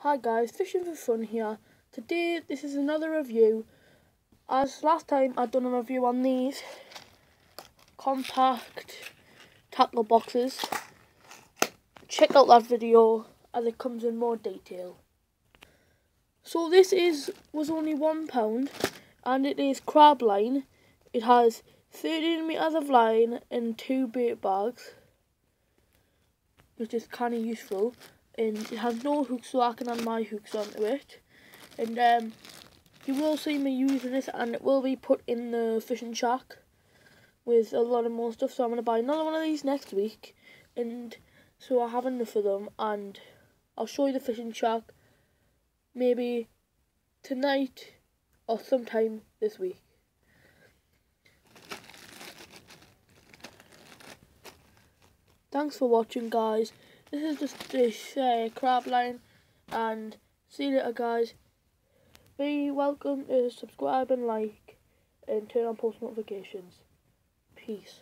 Hi guys, Fishing for Fun here. Today this is another review. As last time I'd done a review on these compact tackle boxes. Check out that video as it comes in more detail. So this is was only one pound and it is crab line. It has 13 meters of line and two bait bags which is kind of useful and it has no hooks so I can add my hooks onto it and um, you will see me using this and it will be put in the fishing shack with a lot of more stuff so I'm going to buy another one of these next week and so I have enough of them and I'll show you the fishing shack maybe tonight or sometime this week. Thanks for watching guys. This is just this uh, crab line and see you later guys. Be welcome to subscribe and like and turn on post notifications. Peace.